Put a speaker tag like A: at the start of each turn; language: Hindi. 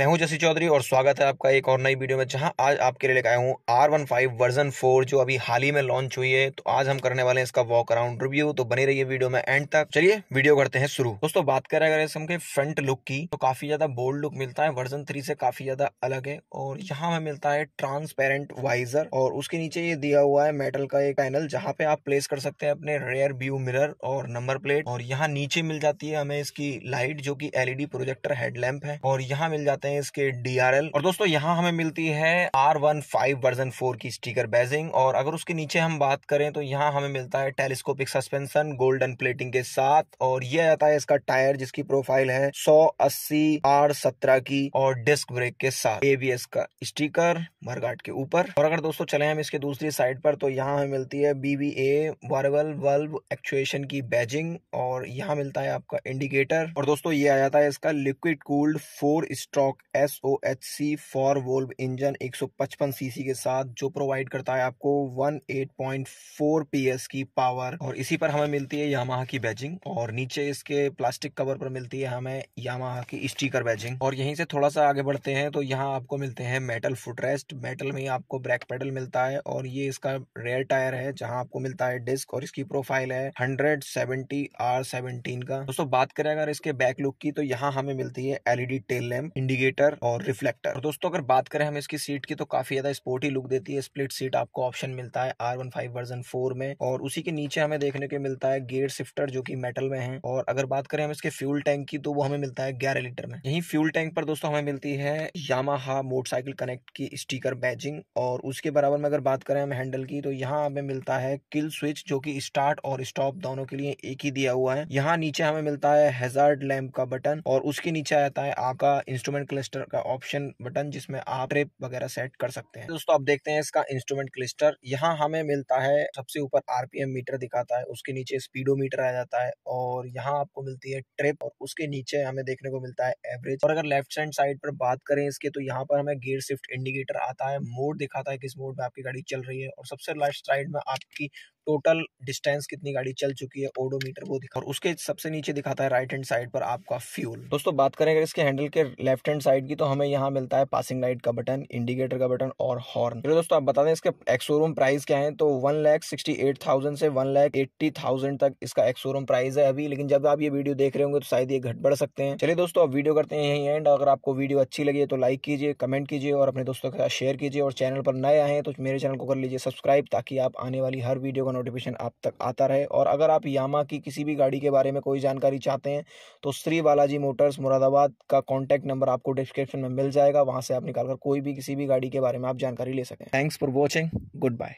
A: मैं हूँ जसी चौधरी और स्वागत है आपका एक और नई वीडियो में, जहाँ आज आपके लिए लेकर आया हूँ R one five version four जो अभी हाल ही में लॉन्च हुई है। तो आज हम करने वाले हैं इसका वॉक अराउंड रिव्यू तो बनी रहिए वीडियो में एंड तक। चलिए, वीडियो करते हैं शुरू। दोस्तों, बात करें अगर इस के फ्रंट लुक की तो काफ़ी ज़्यादा बोल्ड लुक मिलता है। वर्जन थ्री से काफ़ी ज़्यादा अलग है और यहाँ हमें मिलता है ट्रांसपेरेंट वाइजर और उसके नीचे ये दिया हुआ है मेटल का एक पैनल जहाँ पे आप प्लेस कर सकते हैं अपने रेयर व्यू मिरर और नंबर प्लेट और यहाँ नीचे मिल जाती है हमें इसकी लाइट जो की एलईडी प्रोजेक्टर हेडलैम्प है। और यहाँ मिल जाते हैं इसके डीआरएल और दोस्तों, यहाँ हमें मिलती है R one five version four की स्टिकर बैजिंग और अगर उसके नीचे हम बात करें तो यहाँ हमें मिलता है टेलीस्कोपिक सस्पेंशन गोल्डन प्लेटिंग के साथ। और यह आता है इसका टायर जिसकी प्रोफ़ाइल है सौ अस्सी आर सत्रह की और डिस्क ब्रेक के साथ। एबीएस का स्टीकर मरगाट के ऊपर। और अगर दोस्तों, चले हम इसके दूसरी साइड पर तो यहाँ हमें मिलती है बीबीए वारेबल वल्व एक्चुएशन की बैजिंग और यहाँ मिलता है आपका इंडिकेटर और दोस्तों, ये आ जाता है इसका liquid cooled four stroke S O H C four valve engine 155 CC के साथ, जो प्रोवाइड करता है आपको 18.4 पीएस की पावर और इसी पर हमें मिलती है यामाहा की बैजिंग और नीचे इसके प्लास्टिक कवर पर मिलती है हमें यामाहा की स्टिकर बैजिंग और यहीं से थोड़ा सा आगे बढ़ते हैं तो यहाँ आपको मिलते हैं मेटल फुटरेस्ट मेटल में आपको ब्रेक पेडल मिलता है, और ये इसका रेयर टायर है, जहाँ आपको मिलता है डिस्क और इसकी प्रोफ़ाइल है हंड्रेड सेवेंटी आर सेवनटीन का। दोस्तों, बात करें अगर इसके बैक लुक की तो यहाँ हमें मिलती है एलईडी टेल लैम्प इंडिकेटर और रिफ्लेक्टर और दोस्तों, अगर बात करें हम इसकी सीट की तो काफ़ी ज़्यादा स्पोर्टी लुक देती है। स्प्लिट सीट आपको ऑप्शन मिलता है आर वर्जन फोर में और उसी के नीचे हमें देखने को मिलता है गेयर शिफ्टर जो की मेटल में है। और अगर बात करें हम इसके फ्यूल टैंक की तो वो हमें मिलता है ग्यारह लीटर में। यही फ्यूल टैंक पर दोस्तों हमें मिलती है यामाहा मोटरसाइकिल कनेक्ट की स्टीकर बैजिंग और उसके बराबर में अगर बात करें हम हैंडल की तो यहाँ हमें मिलता है किल स्विच जो की स्टार्ट और स्टॉप दोनों के लिए एक ही दिया हुआ है। यहाँ नीचे हमें मिलता है हेजार्ड लैम्प का बटन और उसके नीचे आता है आपका इंस्ट्रूमेंट क्लस्टर का ऑप्शन बटन जिसमें आप ट्रिप वगैरह सेट कर सकते हैं। दोस्तों, आप देखते हैं इसका इंस्ट्रूमेंट क्लिस्टर। यहाँ हमें मिलता है, सबसे ऊपर आरपीएम मीटर दिखाता है, उसके नीचे स्पीडोमीटर आ जाता है और यहाँ आपको मिलती है ट्रिप और उसके नीचे हमें देखने को मिलता है एवरेज और अगर लेफ़्ट हैंड साइड पर बात करें इसके तो यहाँ पर हमें गेयर शिफ्ट इंडिकेटर आता है। मोड दिखाता है किस मोड में आपकी गाड़ी चल रही है और सबसे लेफ़्ट साइड में आपकी टोटल डिस्टेंस कितनी गाड़ी चल चुकी है, ओडोमीटर वो दिखा और उसके सबसे नीचे दिखाता है राइट हैंड साइड पर आपका फ्यूल दोस्तों, बात करें अगर इसके हैंडल के लेफ़्ट हैंड साइड की तो हमें यहाँ मिलता है पासिंग लाइट का बटन इंडिकेटर का बटन और हॉर्न दोस्तों, आप बता दें इसके एक्सोरूम प्राइस क्या है? तो one lakh sixty eight thousand से वन लैख एट्टी थाउज़ेंड तक इसका एक्सोरूम प्राइस है अभी, लेकिन जब आप ये वीडियो देख रहे होंगे तो शायद ये घट बढ़ सकते हैं। चलिए दोस्तों आप वीडियो करते हैं यही एंड अगर आपको वीडियो अच्छी लगी तो लाइक कीजिए कमेंट कीजिए और अपने दोस्तों के साथ शेयर कीजिए। और चैनल पर नए आए हैं तो मेरे चैनल को कर लीजिए सब्सक्राइब ताकि आप आने वाली हर वीडियो का नोटिफिकेशन आप तक आता रहे। और अगर आप यामा की किसी भी गाड़ी के बारे में कोई जानकारी चाहते हैं तो श्री बालाजी मोटर्स मुरादाबाद का कॉन्टैक्ट नंबर आपको डिस्क्रिप्शन में मिल जाएगा। वहाँ से आप निकाल कर कोई भी किसी भी गाड़ी के बारे में आप जानकारी ले सकें। Thanks for watching good bye